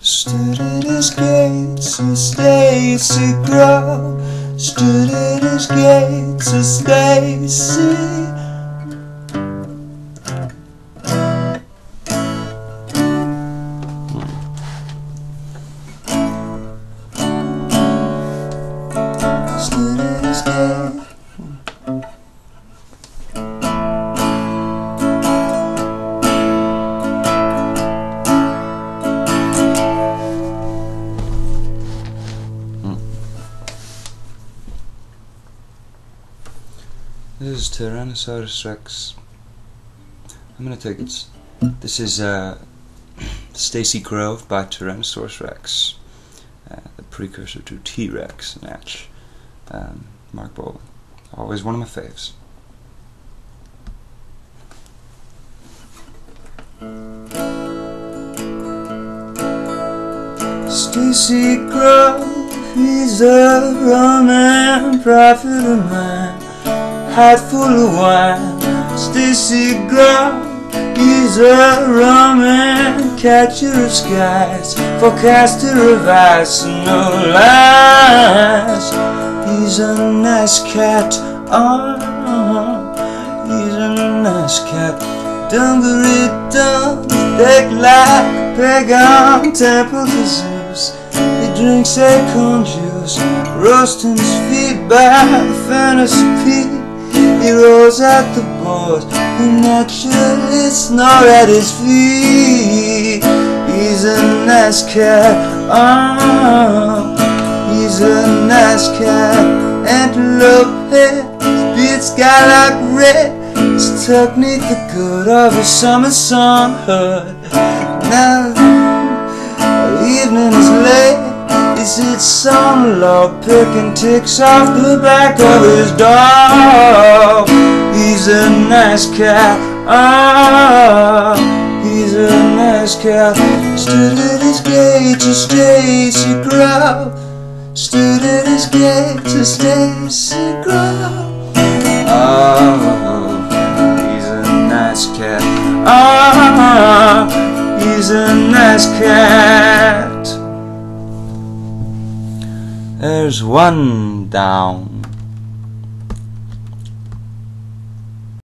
Stood at his gates, Stacey Grove. Stood at his gates, Stacey. This is Tyrannosaurus Rex. I'm gonna take it. This is uh, Stacey Grove by Tyrannosaurus Rex, uh, the precursor to T Rex, Natch. Um, Marc Bolan. Always one of my faves. Stacey Grove, he's a Roman prophet of mine, hat full of wine. Stacey Grove, he's a Roman catcher of skies, forecaster of ice and no lies. He's a nice cat, oh, he's a nice cat. Dungaree dum, thick like a pagan temple to Zeus. He drinks acorn juice, roasting his feet by the fantasy pit. He rolls out the boards, who naturally snore at his feet. He's a nice cat, oh, he's a nice cat. Antelope head, beard sky like red. It's tucked neath the good of a summer sun hood. Now evening is late. He sits on a log picking ticks off the back of his dog. Nice cat. Ah, he's a nice cat. Stood at his gate to Stacey Grove. Stood at his gate to Stacey Grove. Oh, he's a nice cat. Ah, he's a nice cat. There's one down.